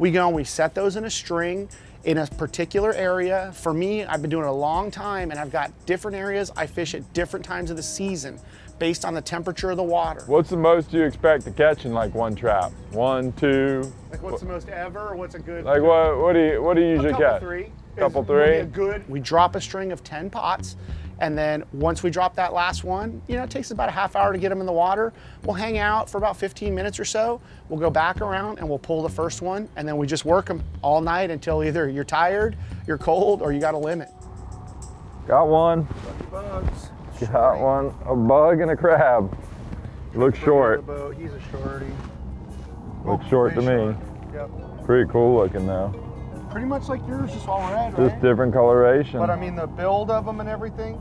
We go and we set those in a string in a particular area. For me, I've been doing it a long time and I've got different areas I fish at different times of the season based on the temperature of the water. What's the most you expect to catch in like one trap? One, two? Like what's the most ever or what's a good? Like what? What do you what do you usually a couple catch? three. Couple is really three? A good. We drop a string of 10 pots. And then once we drop that last one, you know, it takes about a half hour to get them in the water. We'll hang out for about 15 minutes or so. We'll go back around and we'll pull the first one. And then we just work them all night until either you're tired, you're cold, or you got a limit. Got one. Bugs. Got one. A bug and a crab. Looks short. He's a shorty. Looks short to Pretty me. Yep. Pretty cool looking though. Pretty much like yours, just all red, Just right? different coloration. But I mean, the build of them and everything.